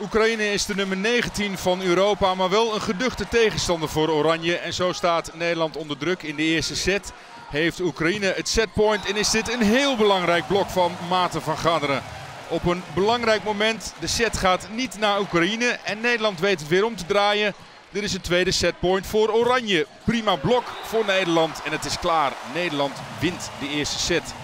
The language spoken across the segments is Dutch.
Oekraïne is de nummer 19 van Europa, maar wel een geduchte tegenstander voor Oranje. En zo staat Nederland onder druk in de eerste set. Heeft Oekraïne het setpoint en is dit een heel belangrijk blok van Maarten van Garderen. Op een belangrijk moment, de set gaat niet naar Oekraïne en Nederland weet het weer om te draaien. Dit is een tweede setpoint voor Oranje. Prima blok voor Nederland en het is klaar. Nederland wint de eerste set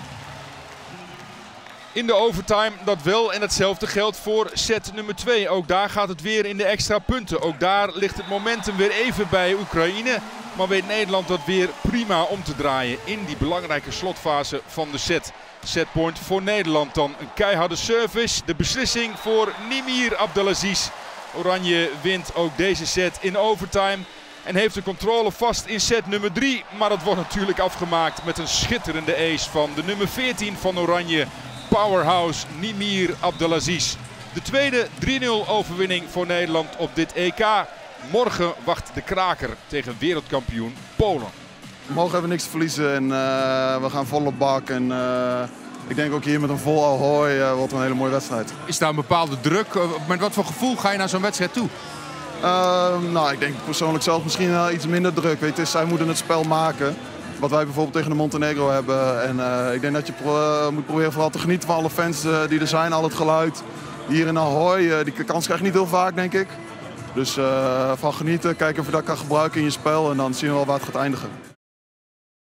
in de overtime. Dat wel en hetzelfde geldt voor set nummer 2. Ook daar gaat het weer in de extra punten. Ook daar ligt het momentum weer even bij Oekraïne. Maar weet Nederland dat weer prima om te draaien in die belangrijke slotfase van de set. Setpoint voor Nederland dan. Een keiharde service. De beslissing voor Nimir Abdelaziz. Oranje wint ook deze set in overtime. En heeft de controle vast in set nummer 3. Maar dat wordt natuurlijk afgemaakt met een schitterende ace van de nummer 14 van Oranje powerhouse Nimir Abdelaziz. De tweede 3-0 overwinning voor Nederland op dit EK. Morgen wacht de kraker tegen wereldkampioen Polen. We mogen hebben niks te verliezen en uh, we gaan volle bak. En, uh, ik denk ook hier met een vol Ahoy uh, wordt een hele mooie wedstrijd. Is daar een bepaalde druk? Met wat voor gevoel ga je naar zo'n wedstrijd toe? Ehm, nou, ik denk persoonlijk zelf misschien iets minder druk. Weet je, zij moeten het spel maken. Wat wij bijvoorbeeld tegen de Montenegro hebben. En uh, ik denk dat je uh, moet proberen vooral te genieten van alle fans uh, die er zijn, al het geluid. Hier in Ahoy, die kans krijg je niet heel vaak, denk ik. Dus van genieten, kijken of je dat kan gebruiken in je spel en dan zien we wel waar het gaat eindigen.